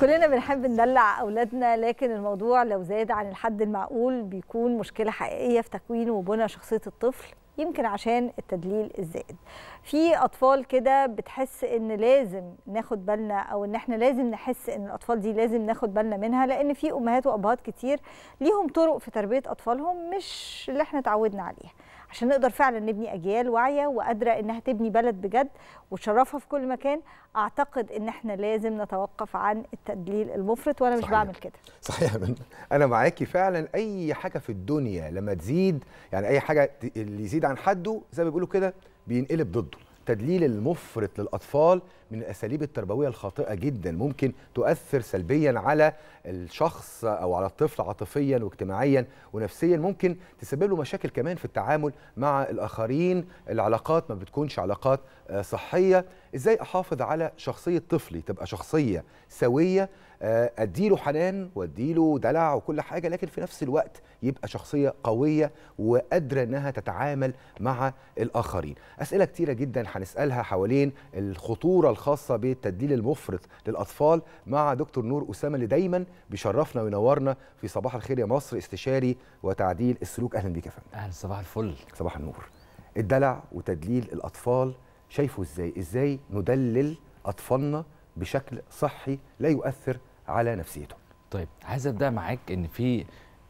كلنا بنحب ندلع أولادنا لكن الموضوع لو زاد عن الحد المعقول بيكون مشكلة حقيقية في تكوين وبنى شخصية الطفل يمكن عشان التدليل الزائد. في أطفال كده بتحس إن لازم ناخد بالنا أو إن إحنا لازم نحس إن الأطفال دي لازم ناخد بالنا منها لأن في أمهات وأبهات كتير ليهم طرق في تربية أطفالهم مش اللي إحنا اتعودنا عليها. عشان نقدر فعلا نبني أجيال واعية وقادرة إنها تبني بلد بجد وتشرفها في كل مكان أعتقد إن إحنا لازم نتوقف عن التدليل المفرط وأنا مش صحيح. بعمل كده صحيح منى. أنا معاكي فعلا أي حاجة في الدنيا لما تزيد يعني أي حاجة اللي يزيد عن حده زي ما بيقولوا كده بينقلب ضده تدليل المفرط للأطفال من الأساليب التربوية الخاطئة جدا ممكن تؤثر سلبيا على الشخص أو على الطفل عاطفيا واجتماعيا ونفسيا ممكن تسبب له مشاكل كمان في التعامل مع الآخرين. العلاقات ما بتكونش علاقات آه، صحية. إزاي أحافظ على شخصية طفلي تبقى شخصية سوية أديله حنان وأديله دلع وكل حاجة لكن في نفس الوقت يبقى شخصية قوية وقادرة إنها تتعامل مع الآخرين. أسئلة كتيرة جدا هنسألها حوالين الخطورة الخاصة بالتدليل المفرط للأطفال مع دكتور نور أسامة اللي دايما بيشرفنا وينورنا في صباح الخير يا مصر استشاري وتعديل السلوك. أهلا بيك يا فندم. أهلا صباح الفل. صباح النور. الدلع وتدليل الأطفال شايفه إزاي؟ إزاي ندلل أطفالنا بشكل صحي لا يؤثر على نفسيتهم طيب عايز أبدأ معاك إن في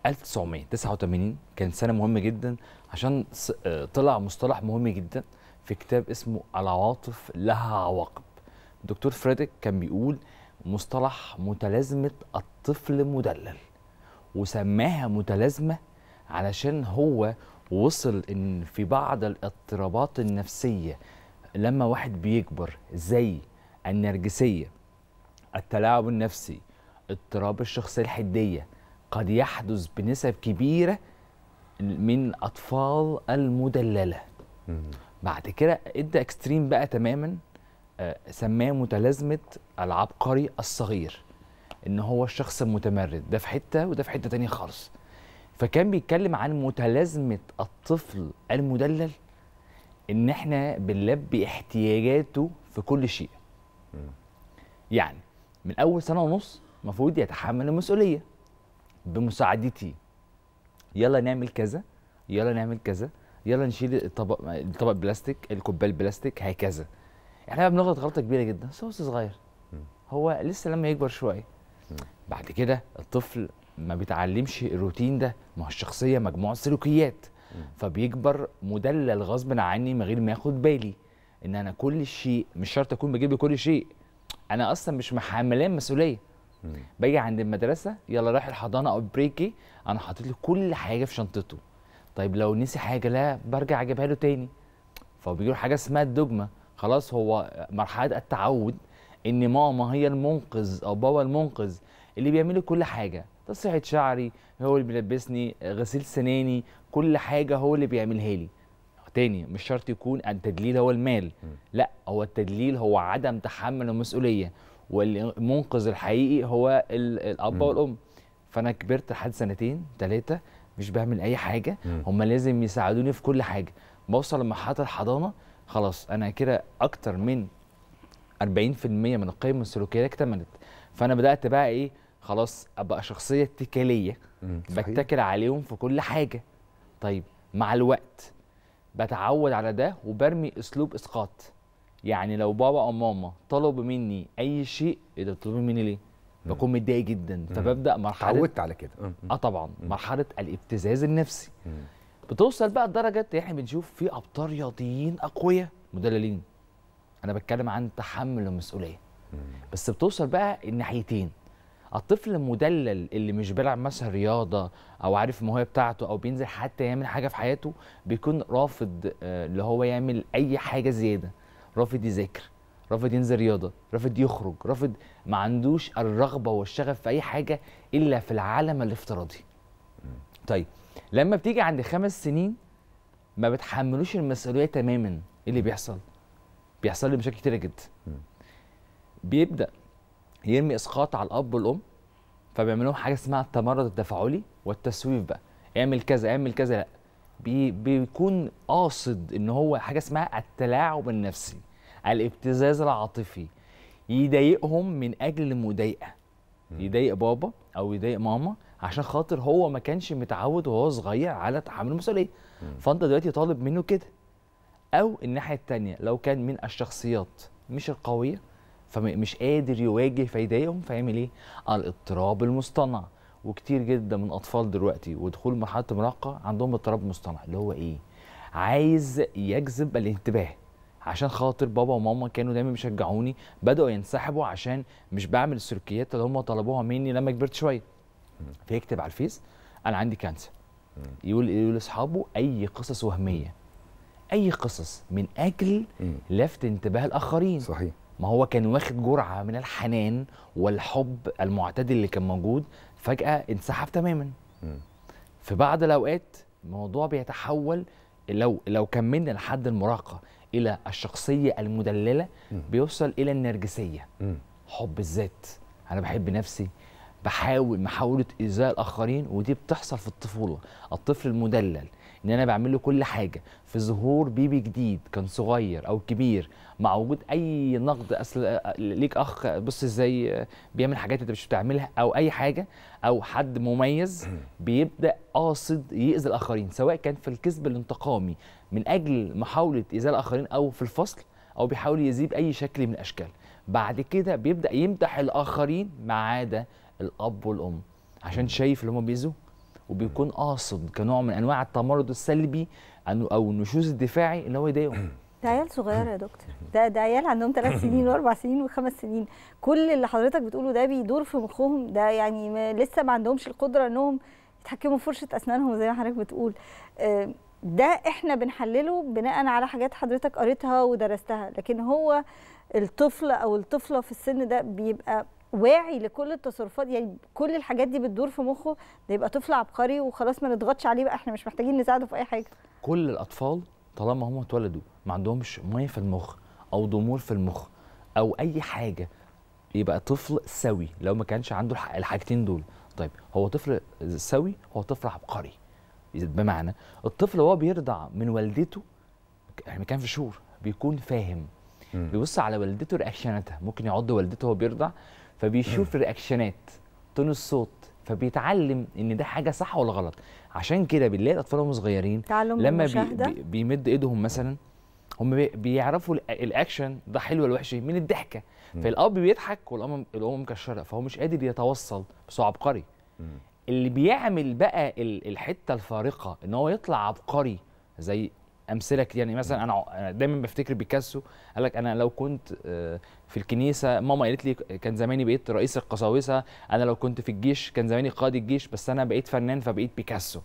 1989 كانت سنة مهمة جدا عشان آه، طلع مصطلح مهم جدا في كتاب اسمه العواطف لها عواقب. دكتور فريدريك كان بيقول مصطلح متلازمة الطفل مدلل وسماها متلازمة علشان هو وصل إن في بعض الاضطرابات النفسية لما واحد بيكبر زي النرجسية التلاعب النفسي اضطراب الشخصية الحدية قد يحدث بنسب كبيرة من اطفال المدللة. بعد كده إدى إكستريم بقى تماما آه، سماه متلازمة العبقري الصغير إن هو الشخص المتمرد ده في حتة وده في حتة تانية خالص. فكان بيتكلم عن متلازمة الطفل المدلل إن إحنا بنلبي احتياجاته في كل شيء. يعني من أول سنة ونص المفروض يتحمل المسؤولية بمساعدتي. يلا نعمل كذا يلا نعمل كذا يلا نشيل الطبق الطبق بلاستيك الكوباية البلاستيك هكذا. إحنا بنغلط غلطة كبيرة جدا بس هو صغير هو لسه لما يكبر شوية. بعد كده الطفل ما بيتعلمش الروتين ده ما هو الشخصية مجموعة سلوكيات. فبيكبر مدلل غصب عني من غير ما ياخد بالي. إن أنا كل شيء مش شرط أكون بجيب كل شيء. أنا أصلا مش محملاه مسؤولية. باجي عند المدرسة يلا رايح الحضانة أو بريكي أنا حاطط له كل حاجة في شنطته. طيب لو نسي حاجة لا برجع أجيبها له تاني. فبيجي له حاجة اسمها الدجمه خلاص هو مرحلة التعود إن ماما هي المنقذ أو بابا المنقذ اللي بيعمل كل حاجة. تصريحه شعري هو اللي بيلبسني غسيل سناني كل حاجة هو اللي بيعملها لي. تاني مش شرط يكون التدليل هو المال. لا هو التدليل هو عدم تحمل المسؤولية. والمنقذ الحقيقي هو ال- الأب. والأم. فأنا كبرت لحد سنتين ثلاثة مش بعمل أي حاجة. هم لازم يساعدوني في كل حاجة. بوصل لمرحلة الحضانة خلاص أنا كده أكتر من 40% من القيم السلوكية اكتملت. فأنا بدأت بقى إيه خلاص أبقى شخصية اتكالية. بتكل عليهم في كل حاجة. طيب مع الوقت بتعود على ده وبرمي أسلوب إسقاط. يعني لو بابا أو ماما طلبوا مني أي شيء إيه ده بتطلبوا مني ليه؟ بكون متضايق جدا. فببدأ مرحلة اتعودت على كده. آه طبعا. مرحلة الابتزاز النفسي. بتوصل بقى لدرجه إحنا بنشوف في أبطال رياضيين أقوياء مدللين. أنا بتكلم عن تحمل المسؤولية. بس بتوصل بقى الناحيتين. الطفل المدلل اللي مش بيلعب مثلا رياضة أو عارف الموهبه بتاعته أو بينزل حتى يعمل حاجة في حياته بيكون رافض آه، اللي هو يعمل أي حاجة زيادة. رافض يذاكر رافض ينزل رياضة رافض يخرج رافض ما عندوش الرغبة والشغف في أي حاجة إلا في العالم الافتراضي. طيب لما بتيجي عند خمس سنين ما بتحملوش المسؤولية تماما إيه اللي بيحصل؟ بيحصل لي مشاكل كتيرة جدا. بيبدأ يرمي إسقاط على الأب والأم فبيعمل لهم حاجة اسمها التمرد التفاعلي والتسويف بقى. اعمل كذا اعمل كذا لا. بي بيكون قاصد إن هو حاجة اسمها التلاعب النفسي. الابتزاز العاطفي يضايقهم من أجل المضايقه يضايق بابا أو يضايق ماما عشان خاطر هو ما كانش متعود وهو صغير على تحمل المسؤولية. فأنت دلوقتي طالب منه كده. أو الناحية التانية لو كان من الشخصيات مش القوية فمش قادر يواجه فيضايقهم فيعمل إيه؟ الاضطراب المصطنع. وكتير جدا من أطفال دلوقتي ودخول مرحلة المراهقة عندهم اضطراب مصطنع اللي هو إيه؟ عايز يجذب الانتباه. عشان خاطر بابا وماما كانوا دايما بيشجعوني بدأوا ينسحبوا عشان مش بعمل السلوكيات اللي هم طلبوها مني لما كبرت شوية. فيكتب على الفيس أنا عندي cancer يقول يقول لأصحابه أي قصص وهمية. أي قصص من أجل. لفت انتباه الآخرين. صحيح. ما هو كان واخد جرعة من الحنان والحب المعتدل اللي كان موجود فجأة انسحب تماما. في بعض الأوقات الموضوع بيتحول لو لو كملنا لحد المراهقة إلى الشخصية المدللة. بيوصل إلى النرجسية. حب الذات أنا بحب نفسي بحاول محاولة ايذاء الآخرين ودي بتحصل في الطفولة الطفل المدلل إن أنا بعمل له كل حاجة. في ظهور بيبي جديد كان صغير أو كبير مع وجود أي نقد أصل ليك أخ بص إزاي بيعمل حاجات أنت مش بتعملها أو أي حاجة أو حد مميز بيبدأ قاصد يأذي الآخرين سواء كان في الكذب الانتقامي من أجل محاولة ايذاء الآخرين أو في الفصل أو بيحاول يزيد أي شكل من الأشكال. بعد كده بيبدأ يمدح الآخرين ما عدا الأب والأم. عشان شايف اللي هم بيأذوه وبيكون قاصد كنوع من أنواع التمرد السلبي أنه- أو النشوز الدفاعي ان هو يضايقهم. ده عيال صغيرة يا دكتور. ده ده عيال عندهم ثلاث سنين وأربع سنين وخمس سنين. كل اللي حضرتك بتقوله ده بيدور في مخهم. ده يعني ما لسه ما عندهمش القدرة إنهم يتحكموا في فرشة أسنانهم زي ما حضرتك بتقول. آه، ده إحنا بنحلله بناء على حاجات حضرتك قريتها ودرستها. لكن هو الطفل أو الطفلة في السن ده بيبقى واعي لكل التصرفات يعني كل الحاجات دي بتدور في مخه ده يبقى طفل عبقري وخلاص ما نضغطش عليه بقى إحنا مش محتاجين نساعده في أي حاجة. كل الأطفال طالما هم اتولدوا ما عندهمش مية في المخ أو ضمور في المخ أو أي حاجة يبقى طفل سوي لو ما كانش عنده الح- الحاجتين دول. طيب هو طفل سوي هو طفل عبقري. بمعنى الطفل وهو بيرضع من والدته إحنا كان في شهور بيكون فاهم. بيبص على والدته رياكشناتها. ممكن يعض والدته وهو بيرضع فبيشوف reaction ات tone الصوت فبيتعلم إن ده حاجة صح ولا غلط. عشان كده بنلاقي الأطفال وهم صغيرين تعلم لما بي بيمد إيدهم مثلا هم بي بيعرفوا ال- الأكشن ده حلو ولا وحش من الضحكة. فالأب بيضحك والأم الأم مكشرة فهو مش قادر يتوصل بس هو عبقري. اللي بيعمل بقى ال- الحتة الفارقة إن هو يطلع عبقري زي أمثلة كتير. يعني مثلا أنا دايما بفتكر بيكاسو قال لك أنا لو كنت آه، في الكنيسة ماما قالت لي كان زماني بقيت رئيس القساوسة أنا لو كنت في الجيش كان زماني قائد الجيش بس أنا بقيت فنان فبقيت بيكاسو.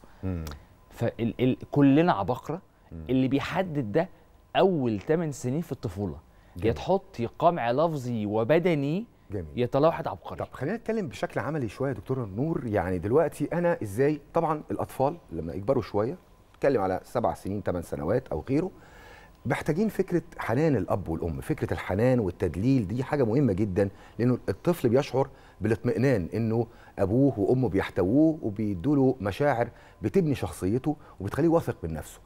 فكلنا عباقرة. اللي بيحدد ده أول 8 سنين في الطفولة. يا. تحط قمع لفظي وبدني جميل. واحد عبقري. طب خلينا نتكلم بشكل عملي شوية يا دكتور نور. يعني دلوقتي أنا إزاي؟ طبعا الأطفال لما يكبروا شوية نتكلم على سبع سنين ثمان سنوات أو غيره محتاجين فكرة حنان الأب والأم فكرة الحنان والتدليل دي حاجة مهمة جدا لأنه الطفل بيشعر بالاطمئنان إنه أبوه وأمه بيحتووه وبيدوا له مشاعر بتبني شخصيته وبتخليه واثق من نفسه.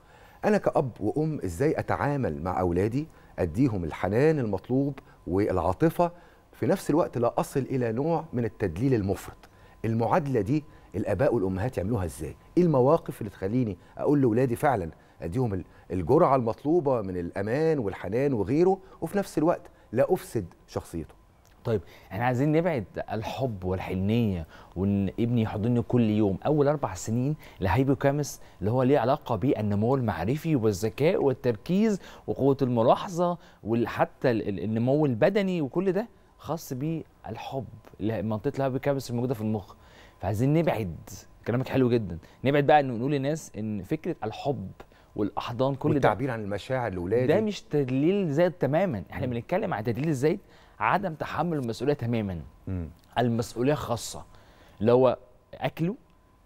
أنا كأب وأم إزاي أتعامل مع أولادي؟ أديهم الحنان المطلوب والعاطفة في نفس الوقت لا أصل إلى نوع من التدليل المفرط. المعادلة دي الآباء والأمهات يعملوها إزاي؟ إيه المواقف اللي تخليني أقول لأولادي فعلا أديهم ال- الجرعة المطلوبة من الأمان والحنان وغيره وفي نفس الوقت لا أفسد شخصيته؟ طيب إحنا عايزين نبعد الحب والحنية وإن ابني يحضني كل يوم. أول أربع سنين لهيبوكامس اللي هو ليه علاقة بالنمو المعرفي والذكاء والتركيز وقوة الملاحظة وحتى ال- ال- النمو البدني وكل ده خاص بالحب. منطقة الهيبوكامس الموجودة في المخ. فعايزين نبعد. كلامك حلو جدا. نبعد بقى إن نقول للناس إن فكرة الحب والأحضان كل ده عن المشاعر لاولادي ده مش تدليل زايد تماما. إحنا بنتكلم عن تدليل الزايد عدم تحمل المسؤولية تماما. مم. المسؤولية خاصة. اللي هو أكله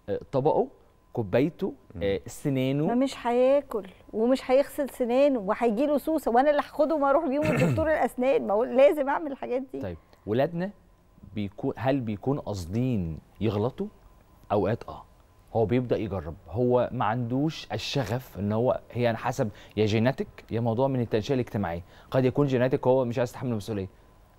آه، طبقه كوبايته آه، ما سنانه مش هياكل ومش هيغسل سنانه وهيجي له سوسة وأنا اللي هاخدهم أروح بيهم لدكتور الأسنان. ما هو لازم أعمل الحاجات دي. طيب. ولادنا بيكون هل بيكون قاصدين يغلطوا؟ أوقات آه. هو بيبدأ يجرب. هو ما عندوش الشغف إن هو هي حسب يا جيناتيك يا موضوع من التنشئة الاجتماعية. قد يكون جيناتيك هو مش عايز يتحمل المسؤولية.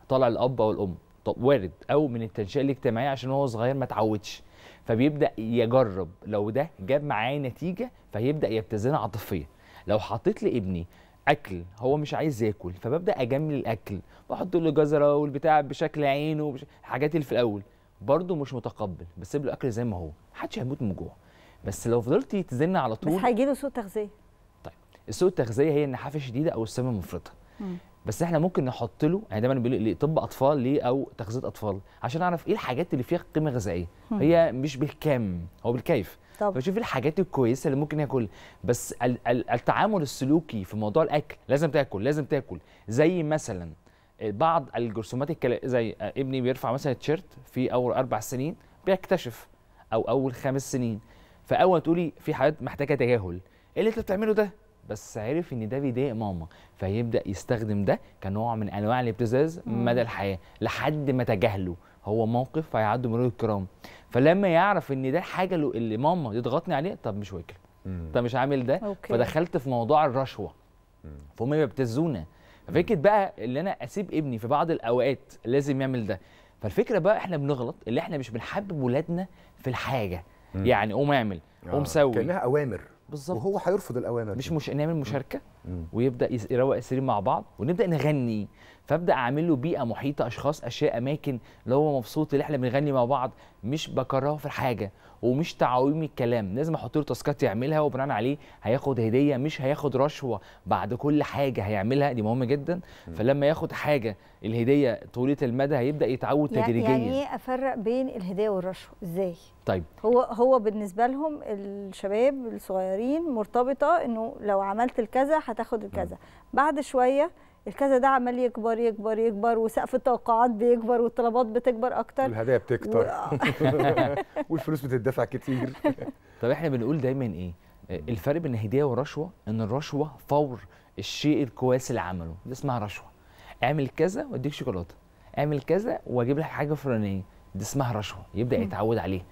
طالع الأب أو الأم. طب وارد. أو من التنشئة الاجتماعية عشان هو صغير ما اتعودش. فبيبدأ يجرب. لو ده جاب معاه نتيجة فيبدأ يبتزنها عاطفيا. لو حطيت لابني أكل هو مش عايز ياكل فببدأ أجمل الأكل بحط له جزره والبتاع بشكل عينه وبش... الحاجات اللي في الأول. برضه مش متقبل بسيب له الاكل زي ما هو محدش هيموت من جوع. بس لو فضلتي تزن على بس طول هيجي له سوء تغذية. السوء التغذية هي النحافة الشديدة أو السمنة المفرطة. بس إحنا ممكن نحط له يعني دايما بيقولوا ليه طب أطفال ليه أو تغذية أطفال؟ عشان أعرف إيه الحاجات اللي فيها قيمة غذائية. هي مش بالكم هو بالكيف. طب فشوف الحاجات الكويسة اللي ممكن ياكل بس ال- ال- التعامل السلوكي في موضوع الأكل لازم تاكل لازم تاكل. زي مثلا بعض الجرثومات الكلا زي ابني بيرفع مثلا تيشيرت في أول أربع سنين بيكتشف أو أول خمس سنين. فأول تقولي في حاجات محتاجة تجاهل إيه اللي انت بتعمله ده؟ بس عرف إن ده بيضايق ماما فيبدأ يستخدم ده كنوع من أنواع الابتزاز. مدى الحياة لحد ما تجاهله. هو موقف فيعدوا مرور الكرام. فلما يعرف إن ده حاجة اللي- ماما يضغطني عليه طب مش واكل. انت مش عامل ده. أوكي. فدخلت في موضوع الرشوة. فهم يبتزونا. ففكرة بقى اللي أنا أسيب ابني في بعض الأوقات لازم يعمل ده. فالفكرة بقى إحنا بنغلط اللي إحنا مش بنحبب ولادنا في الحاجة. مم. يعني قوم اعمل قوم آه، سوي. كأنها أوامر. بالظبط. وهو هيرفض الأوامر. مش. مش نعمل مشاركة. مم. ويبدأ يروق السرير مع بعض. ونبدأ نغني. فابدأ أعمل له بيئة محيطة أشخاص أشياء أماكن اللي هو مبسوط اللي إحنا بنغني مع بعض مش بكرهه في الحاجة ومش تعويم الكلام. لازم أحط له تاسكات يعملها وبناء عليه هياخد هدية مش هياخد رشوه بعد كل حاجة هيعملها. دي مهمة جدا. فلما ياخد حاجة الهدية طويله المدى هيبدأ يتعود يعني تدريجيا. يعني إيه أفرق بين الهدية والرشوه إزاي؟ طيب. هو هو بالنسبة لهم الشباب الصغيرين مرتبطة إنه لو عملت الكذا هتاخد الكذا. بعد شوية الكذا ده عمال يكبر يكبر يكبر وسقف التوقعات بيكبر والطلبات بتكبر أكتر. والهدايا بتكتر. و... والفلوس بتدفع كتير. طب إحنا بنقول دايما إيه؟ الفرق بين الهديه والرشوه إن الرشوة فور الشيء الكويس اللي عمله. دي اسمها رشوة. اعمل كذا وأديك شوكولاتة. اعمل كذا وأجيب لك حاجة فلانية. دي اسمها رشوة. يبدأ. يتعود عليها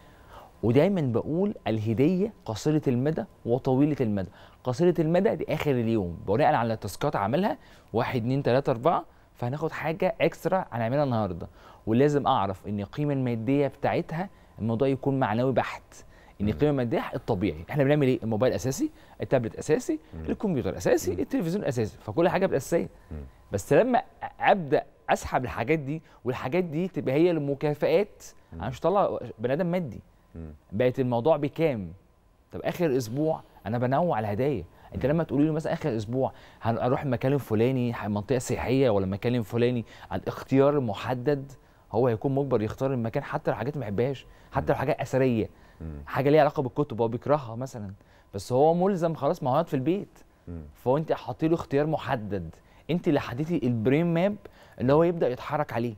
ودايما بقول الهدية قصيرة المدى وطويلة المدى قصيرة المدى دي آخر اليوم بناء على التاسكات عاملها واحد اتنين تلاتة أربعة فهناخد حاجة اكسترا هنعملها النهارده ولازم أعرف إن القيمة المادية بتاعتها الموضوع يكون معنوي بحت إن. القيمة المادية الطبيعي إحنا بنعمل إيه الموبايل أساسي التابلت أساسي مم. الكمبيوتر أساسي مم. التلفزيون أساسي فكل حاجة باساسيه مم. بس لما أبدأ أسحب الحاجات دي والحاجات دي تبقى هي المكافئات. أنا مش طالع بني آدم مادي. بقت الموضوع بكام؟ طب آخر أسبوع أنا بنوع الهدايا. أنت لما تقولي له مثلا آخر أسبوع هنروح مكان فلاني منطقة سياحية ولا مكان فلاني عن اختيار محدد هو هيكون مجبر يختار المكان حتى لو حاجات ما بيحبهاش حتى لو حاجات أثرية. حاجة ليها علاقة بالكتب هو بيكرهها مثلا. بس هو ملزم خلاص ما هو في البيت. فهو أنت حاطي له اختيار محدد. أنت اللي حددتي البرين ماب اللي هو يبدأ يتحرك عليه.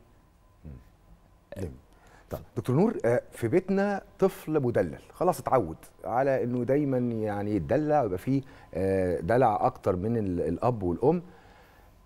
جميل. طب دكتور نور آه، في بيتنا طفل مدلل. خلاص اتعود على إنه دايما يعني يتدلع ويبقى فيه آه، دلع أكتر من ال- الأب والأم.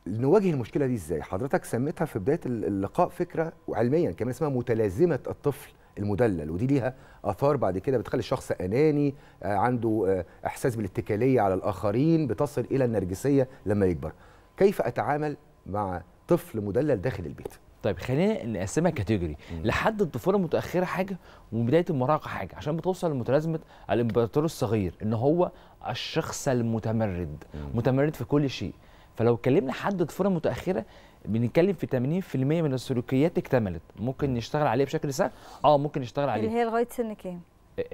نواجه المشكلة دي إزاي؟ حضرتك سميتها في بداية ال- اللقاء فكرة وعلميا كمان اسمها متلازمة الطفل المدلل ودي ليها آثار بعد كده بتخلي الشخص أناني آه، عنده إحساس بالاتكالية على الآخرين بتصل إلى النرجسية لما يكبر. كيف أتعامل مع طفل مدلل داخل البيت؟ طيب خلينا نقسمها كاتيجوري. لحد الطفولة المتاخره حاجة وبداية المراهقة حاجة عشان بتوصل لمتلازمة الإمبراطور الصغير إن هو الشخص المتمرد مم. متمرد في كل شيء. فلو اتكلمنا حد الطفوله المتاخره بنتكلم في 80% من السلوكيات اكتملت. ممكن نشتغل عليه بشكل سهل؟ آه ممكن نشتغل اللي عليه هي لغاية سن كام؟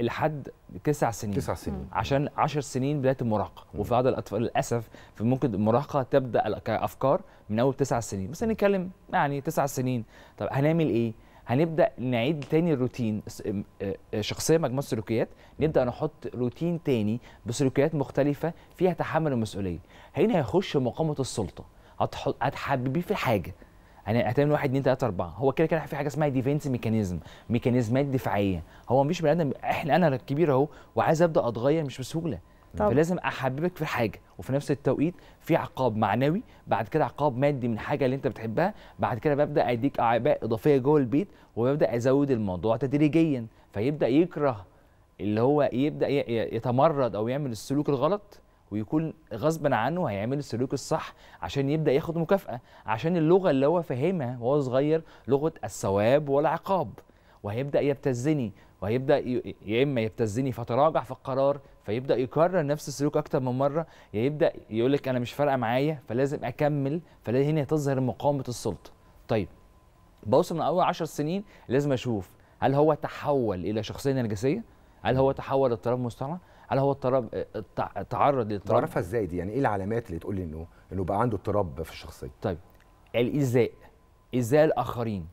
لحد تسع سنين. تسع سنين. عشان 10 سنين بداية المراهقة. وفي بعض الأطفال للأسف في ممكن المراهقة تبدأ كأفكار من أول تسع سنين. بس نتكلم يعني تسع سنين. طب هنعمل إيه؟ هنبدأ نعيد تاني الروتين. اه- آه شخصية مجموعة سلوكيات. نبدأ نحط روتين تاني بسلوكيات مختلفة فيها تحمل المسؤولية. هنا هيخش مقاومة السلطة. هتح- هتحببيه في حاجة. يعني هتعمل واحد اتنين تلاتة أربعة. هو كده كده في حاجة اسمها defense mechanism mechanism ات دفاعية. هو مش بني آدم إحنا أنا الكبير أهو وعايز أبدأ أتغير مش بسهولة. طب. فلازم أحببك في حاجة. وفي نفس التوقيت في عقاب معنوي بعد كده عقاب مادي من حاجة اللي أنت بتحبها بعد كده ببدأ أديك أعباء إضافية جوه البيت وببدأ أزود الموضوع تدريجيا. فيبدأ يكره اللي هو يبدأ يتمرد أو يعمل السلوك الغلط. ويكون غصبا عنه هيعمل السلوك الصح عشان يبدأ ياخد مكافأة عشان اللغة اللي هو فاهمها وهو صغير لغة الثواب والعقاب. وهيبدأ يبتزني وهيبدأ يا إما يبتزني فتراجع في القرار فيبدأ يكرر نفس السلوك أكتر من مرة. يا يبدأ يقول لك أنا مش فارقة معايا فلازم أكمل فهنا هنا تظهر مقاومة السلطة. طيب بوصل من أول 10 سنين لازم أشوف هل هو تحول إلى شخصية نرجسية؟ هل هو تحول لاضطراب مصطنع هل هو اضطراب تع- تعرض لاضطراب تعرفها إزاي دي؟ يعني إيه العلامات اللي تقول لي انه انه بقى عنده اضطراب في الشخصية؟ طيب الايذاء ايذاء الآخرين.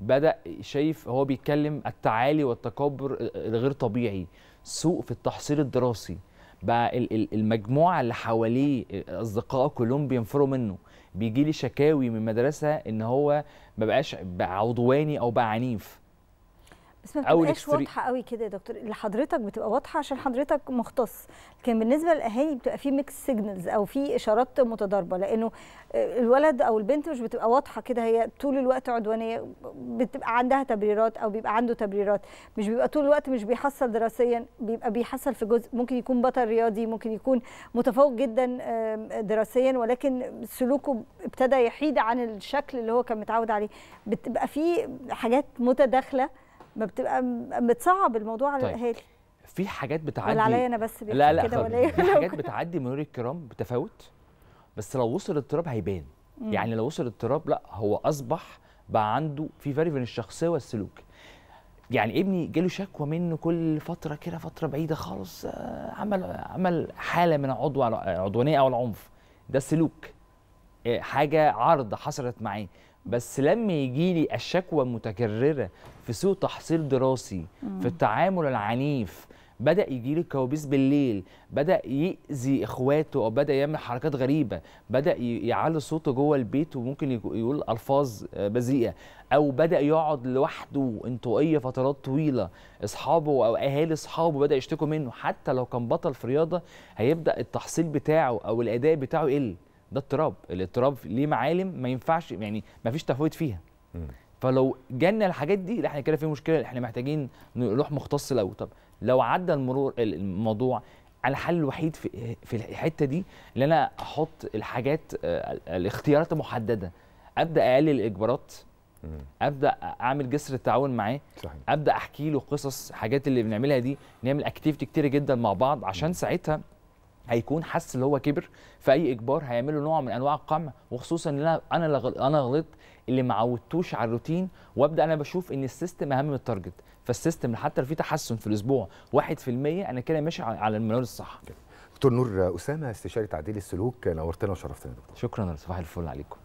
بدأ شايف هو بيتكلم التعالي والتكبر الغير طبيعي. سوء في التحصيل الدراسي. بقى ال- ال- المجموعة اللي حواليه أصدقائه كلهم بينفروا منه. بيجي لي شكاوي من مدرسة إن هو ما بقاش بقى عدواني أو بقى عنيف. بس ما بتبقاش واضحة قوي كده يا دكتور. اللي حضرتك بتبقى واضحة عشان حضرتك مختص. لكن بالنسبة للأهالي بتبقى في mixed signals أو في إشارات متضاربة. لأنه الولد أو البنت مش بتبقى واضحة كده. هي طول الوقت عدوانية بتبقى عندها تبريرات أو بيبقى عنده تبريرات. مش بيبقى طول الوقت مش بيحصل دراسيا بيبقى بيحصل في جزء. ممكن يكون بطل رياضي ممكن يكون متفوق جدا دراسيا. ولكن سلوكه ابتدى يحيد عن الشكل اللي هو كان متعود عليه. بتبقى في حاجات متداخلة ما بتبقى بتصعب الموضوع على طيب. الأهالي. في حاجات بتعدي ولا عليا أنا بس لا لا كده. ولا إيه؟ في حاجات بتعدي مرور الكرام بتفاوت بس لو وصل اضطراب هيبان. مم. يعني لو وصل اضطراب لا هو أصبح بقى عنده في فرق بين الشخصية والسلوك. يعني ابني جاله شكوى منه كل فترة كده فترة بعيدة خالص آه، عمل عمل حالة من عضو عدوانية أو العنف. ده سلوك. آه، حاجة عارضة حصلت معاه. بس لما يجي لي الشكوى المتكررة في سوء تحصيل دراسي في التعامل العنيف بدأ يجي لي كوابيس بالليل بدأ يأذي إخواته أو بدأ يعمل حركات غريبة بدأ يعلي صوته جوه البيت وممكن يق- يقول ألفاظ آه، بذيئة أو بدأ يقعد لوحده انطوائية فترات طويلة أصحابه أو أهالي أصحابه بدأ يشتكوا منه حتى لو كان بطل في رياضة هيبدأ التحصيل بتاعه أو الأداء بتاعه يقل. ده اضطراب. الاضطراب ليه معالم ما ينفعش يعني ما فيش تفويت فيها. فلو جالنا الحاجات دي إحنا كده في مشكلة إحنا محتاجين نروح مختص الأول. طب لو عدى المرور الموضوع على الحل الوحيد في في الحتة دي إن أنا أحط الحاجات آه، الاختيارات المحدده أبدأ أقلل الإجبارات. أبدأ أعمل جسر التعاون معاه. صحيح. أبدأ أحكي له قصص حاجات اللي بنعملها دي. نعمل اكتيفيتي كتير جدا مع بعض عشان ساعتها هيكون حس ان هو كبر في اي إجبار هيعمل له نوع من أنواع القمع وخصوصا إن أنا أنا أنا غلطت اللي ما عودتوش على الروتين وأبدأ أنا بشوف إن ال system أهم من ال target فال system حتى لو في تحسن في الأسبوع 1% أنا كده ماشي على على المنوال الصح. دكتور نور أسامة استشاري تعديل السلوك نورتنا وشرفتنا دكتور. شكرا صباح الفل عليكم.